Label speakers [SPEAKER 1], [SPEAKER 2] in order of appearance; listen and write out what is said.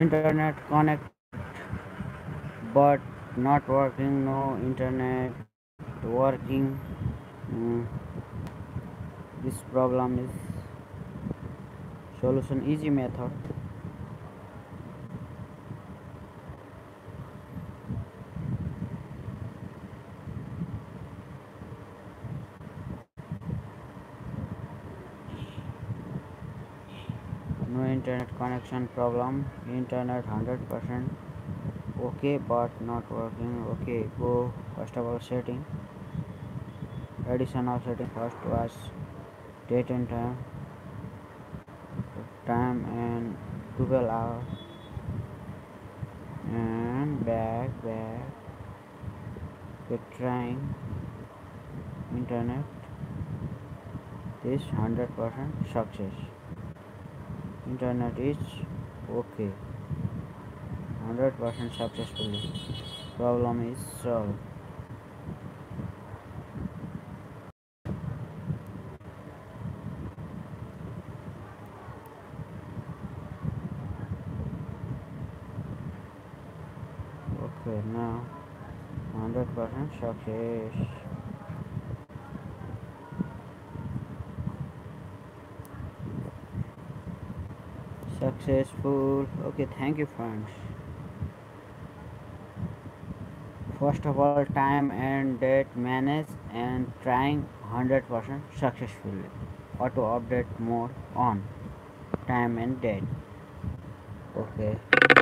[SPEAKER 1] internet connect but not working no internet working. Mm, this problem is solution easy method no internet connection problem. Internet 100% okay but not working. Okay go first of all setting. Addition of setting first was date and time. Time and 12 hour. And back back. Get trying internet. This 100% success internet is okay. 100% successfully problem is solved. Okay now 100% success successful. Okay thank you friends. First of all time and date manage and trying 100% successfully. Auto update mode on. Time and date. Okay